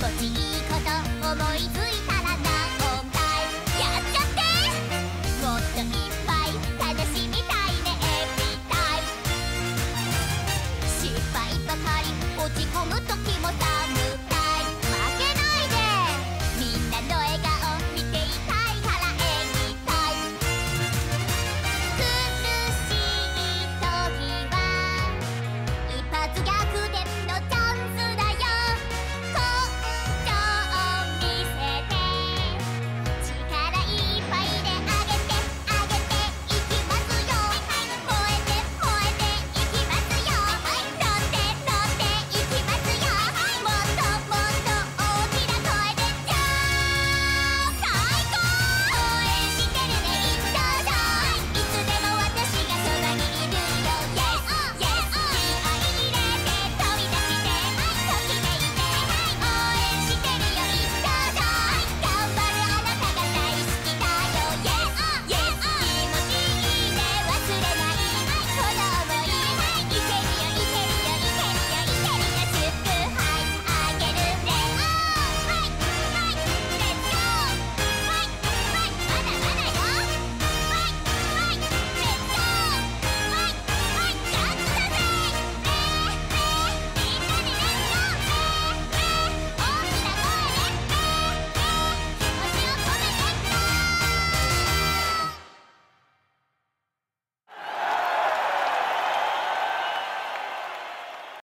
心いいこと